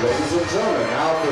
Ladies and gentlemen, now